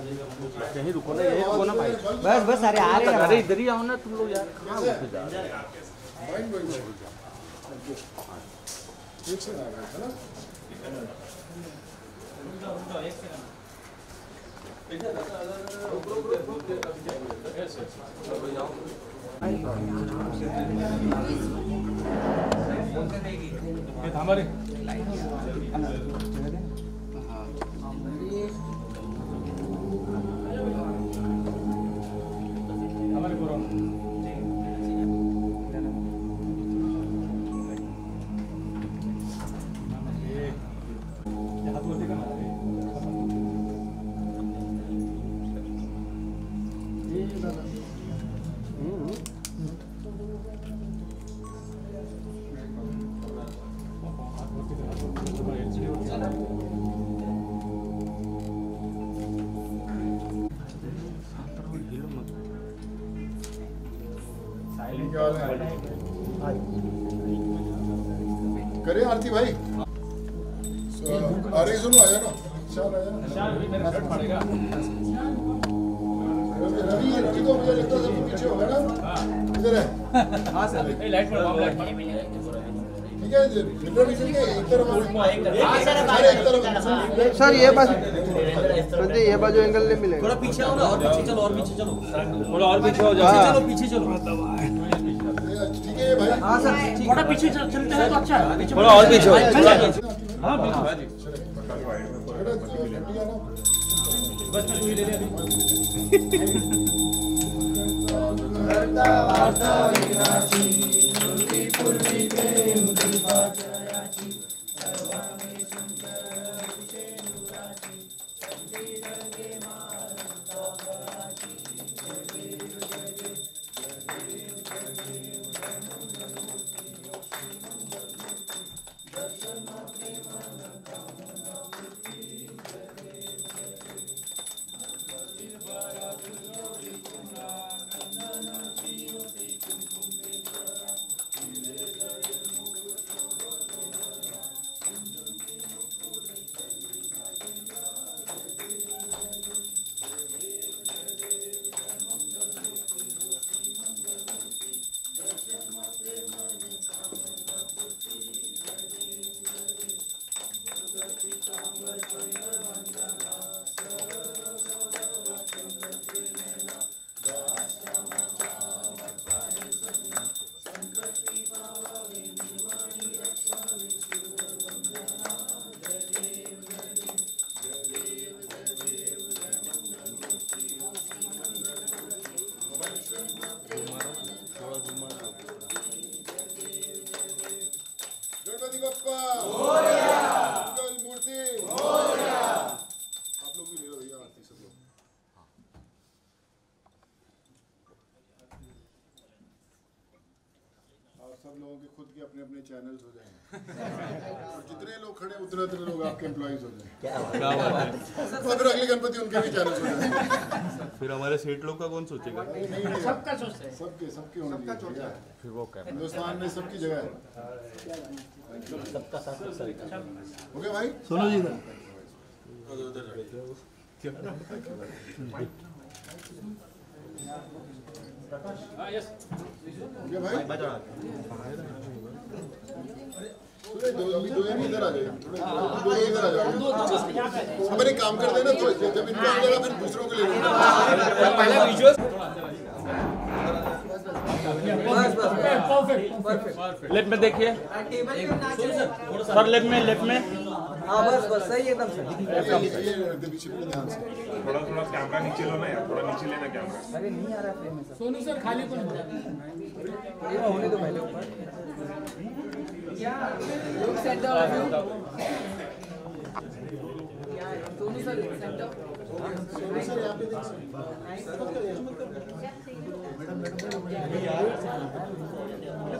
यहीं रुको ना यहीं रुको ना भाई बस बस अरे आ रहे अरे इधर ही आओ ना तुम लोग यार कहाँ जा रहे हो? माइंड करे आरती भाई। अरे सुनो आ जाना। चार आ जाना। रवि रवि को मुझे लगता है सबसे पीछे होगा ना। इधर है। ठीक है मिनट रीजन के एक एक तरफ़। सर ये बस संजय ये बाजू एंगल नहीं मिलेगा। थोड़ा पीछे आओ ना और पीछे चलो और पीछे चलो। थोड़ा और पीछे हो जाओ। चलो पीछे चलो। ठीक है भाई। हाँ सर थोड़ा पीछे चलते हैं तो अच्छा है। थोड़ा और पीछे हो हाँ बेटा ले गणपति सब लोगों के खुद के अपने अपने चैनल्स हो जाएँगे। और जितने लोग खड़े उतने उतने लोग आपके एम्प्लॉइज हो जाएँगे। तो फिर अगले गणपति उनके भी चैनल्स हो जाएँगे। फिर हमारे सेठ लोग का कौन सोचेगा? नहीं नहीं नहीं। सबका सोचते हैं। सबके सबके होने चाहिए। फिर वो क्या? हिंदुस्तान में सबकी जगह है। हो गया भाई? सुनो जी। हो गया हम एक काम करते हैं ना तो जब इनको आ जाएगा फिर दूसरों को ले लेंगे लेफ़्ट में देखिए सर लेफ़्ट में लेफ़्ट में हाँ बस बस सही एकदम सही ये ये रखते पीछे पूरे ध्यान से थोड़ा थोड़ा कैमरा नीचे लो ना यार थोड़ा नीचे लेना कैमरा अरे नहीं आ रहा फ्रेम में सर सोनू सर खाली ये होने दो पहले ऊपर look centre of you Sonu sir centre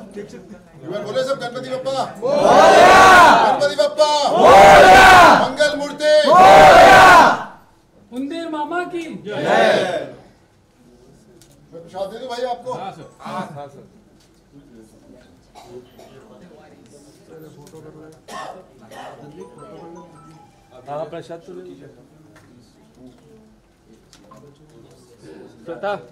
एक बार बोले सब गणपति बप्पा गणपति बप्पा मंगल मूर्ति उंदेर मामा की मैं प्रसाद दे दूँ भाई आपको। हाँ प्रसाद तो ले लीजिए। प्रताप।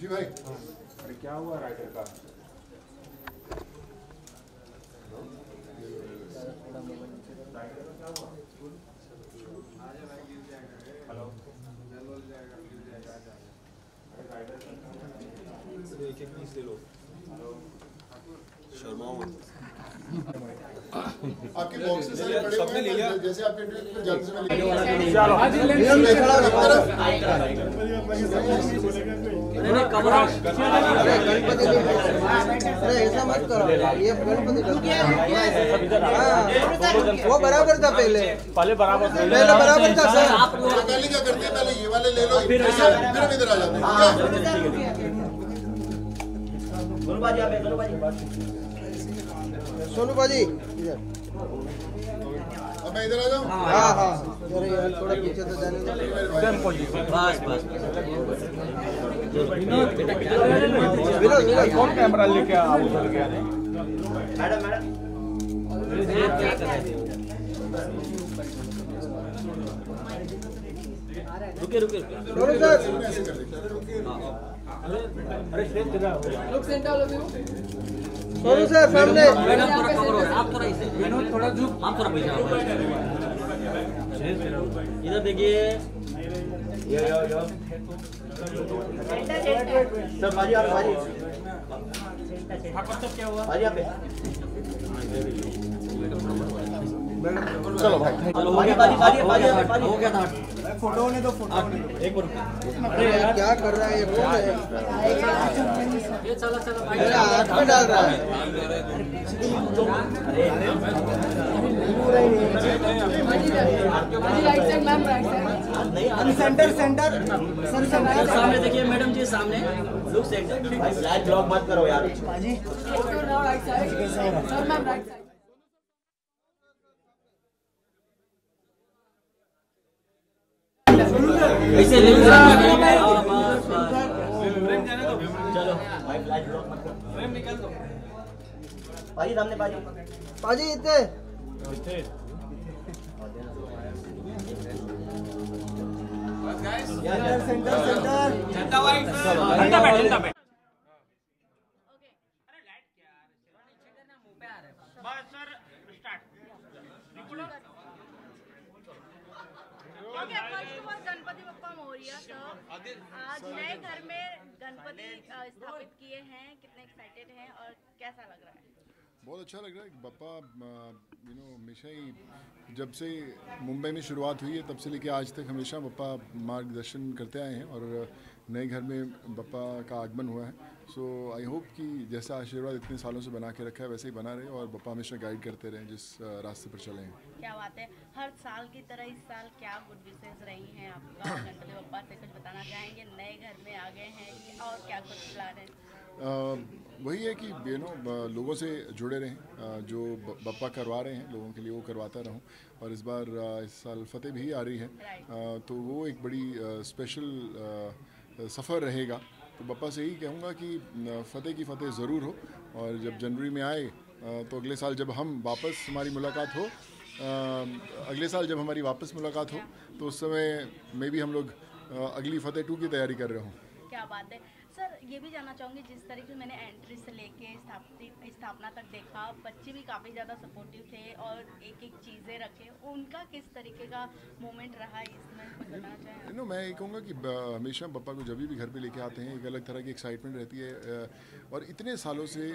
जी भाई। अरे क्या हुआ राइटर का? आपके बॉक्सेस सारे पड़े हुए हैं जैसे आपके इंटरव्यू में चलो। आज लेंस अरे गणपति नहीं अरे ऐसा मत करो ये गणपति हाँ, वो बराबर था पहले। पहले बराबर थे। पहले बराबर था सर। तो पहले क्या करते हैं पहले ये वाले ले लो। फिर फिर इधर आ जाते हैं? ठीक है सोनू बाजी। इधर। अब मैं इधर आ जाऊँ हाँ हाँ यार थोड़ा पीछे तो जाने दो। सेम पोजीशन विनोद विनोद कौन कैमरा लेके आ उधर गया रे? Sonu sir. Look centre of view Sonu sir सामने विनोद थोड़ा झुक आप थोड़ा पीछे। इधर देखिए सर बाजी आप बाजी बाजी आप चलो भाई चलो हो गया बाजी बाजी बाजी हो गया था फ़ोटो होने दो फ़ोटो एक मिनट अरे यार क्या कर रहा है ये कौन है ये चला चला भाई हाथ में डाल रहा है सेंटर सेंटर सर सर सामने देखिए मैडम जी सामने लुक सेंटर ब्लॉग मत करो यार सर मैम राइट साइड बाजी सामने बाजी बाजी इतने। Centre centre centre okay first of all Ganpati Bappa Morya sir आज नए घर में गणपति स्थापित किए हैं कितने एक्साइटेड हैं और कैसा लग रहा है? बहुत अच्छा लग रहा है। बप्पा यू नो हमेशा ही जब से मुंबई में शुरुआत हुई है तब से लेके आज तक हमेशा बप्पा मार्गदर्शन करते आए हैं और नए घर में बप्पा का आगमन हुआ है। सो आई होप कि जैसा आशीर्वाद इतने सालों से बना के रखा है वैसे ही बना रहे और बप्पा हमेशा गाइड करते रहें जिस रास्ते पर चले हैं। क्या बात है? हर साल की तरह इस साल क्या गुड विशेष रही हैं आपका? गणपति बप्पा से कुछ बताना चाहेंगे? नए घर में आ गए हैं और क्या कुछ प्लान है? वही है कि यू नो लोगों से जुड़े रहें जो बप्पा करवा रहे हैं लोगों के लिए वो करवाता रहूँ। और इस बार इस साल फतेह भी आ रही है। तो वो एक बड़ी स्पेशल सफ़र रहेगा। तो पापा से यही कहूँगा कि फतेह की फतेह ज़रूर हो और जब जनवरी में आए तो अगले साल जब हम वापस हमारी मुलाकात हो अगले साल जब हमारी वापस मुलाकात हो तो उस समय में भी हम लोग अगली फतेह टू की तैयारी कर रहे हों। क्या बात है। सर ये भी जानना चाहूँगी जिस तरीके से मैंने एंट्री से लेके स्थापित स्थापना तक देखा बच्चे भी काफ़ी ज़्यादा सपोर्टिव थे और एक एक चीज़ें रखे। उनका किस तरीके का मोमेंट रहा इसमें कुछ बताना चाहें? नो मैं ये कहूँगा कि हमेशा पप्पा को जब भी घर पे लेके आते हैं एक अलग तरह की एक्साइटमेंट रहती है और इतने सालों से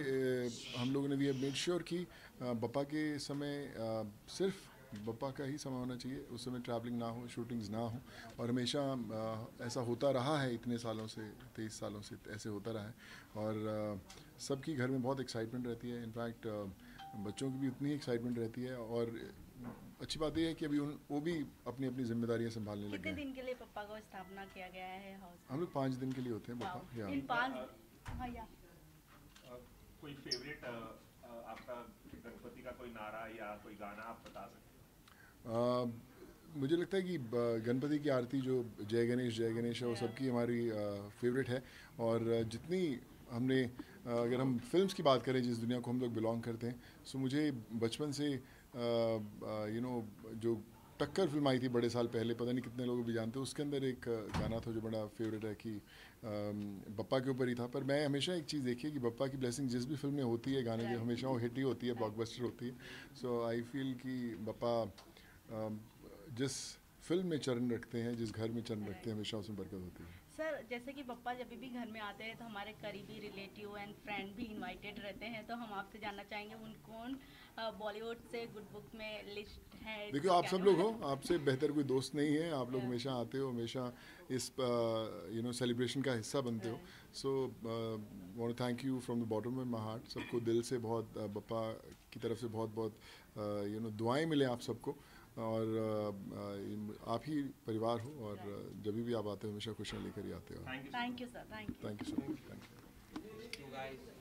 हम लोगों ने भी मेड श्योर कि पप्पा के समय सिर्फ़ पप्पा का ही समय होना चाहिए। उस समय ट्रैवलिंग ना हो शूटिंग्स ना हो। और हमेशा ऐसा होता रहा है इतने सालों से तेईस सालों से ऐसे होता रहा है। और सबकी घर में बहुत एक्साइटमेंट रहती है। इनफैक्ट बच्चों की भी उतनी ही एक्साइटमेंट रहती है। और अच्छी बात यह है कि अभी उन वो भी अपनी अपनी जिम्मेदारियाँ संभालने लगे कितने दिन के लिए पप्पा को स्थापना किया गया है हाउस हम लोग पाँच दिन के लिए होते हैं पापा या इन पाँच हाँ या। कोई फेवरेट आपका गणपति का कोई नारा या कोई गाना आप बता सकते हैं मुझे लगता है कि गणपति की आरती जो जय गणेश जय गणेश है वो सबकी हमारी फेवरेट है। और जितनी हमने अगर हम फिल्म्स की बात करें जिस दुनिया को हम लोग बिलोंग करते हैं सो मुझे बचपन से यू नो जो टक्कर फ़िल्म आई थी बड़े साल पहले पता नहीं कितने लोग भी जानते हैं उसके अंदर एक गाना था जो बड़ा फेवरेट है कि बप्पा के ऊपर ही था। पर मैं हमेशा एक चीज़ देखी है कि बप्पा की ब्लेसिंग जिस भी फ़िल्म में होती है गाने की हमेशा वो हिट ही होती है ब्लॉकबस्टर होती है। सो आई फील कि बप्पा जिस फ़िल्म में चरण रखते हैं जिस घर में चरण रखते हैं हमेशा उसमें बरकत होती है। सर जैसे कि पप्पा जब भी घर में आते हैं तो हमारे करीबी रिलेटिव एंड फ्रेंड भी इनवाइटेड रहते हैं तो हम आपसे जानना चाहेंगे उन कौन बॉलीवुड से गुड बुक में लिस्ट है देखियो आप सब लोग हो? आपसे बेहतर कोई दोस्त नहीं है आप लोग हमेशा आते हो हमेशा इस यू नो सेलिब्रेशन का हिस्सा बनते हो। So want thank you from the bottom of my heart सबको दिल से बहुत बप्पा की तरफ़ से बहुत बहुत यू नो दुआएँ मिले आप सबको। uh, uh, आप ही परिवार हो और जब भी आप आते हो हमेशा खुशियाँ लेकर ही आते हो। Thank you sir thank you thank you so much thank you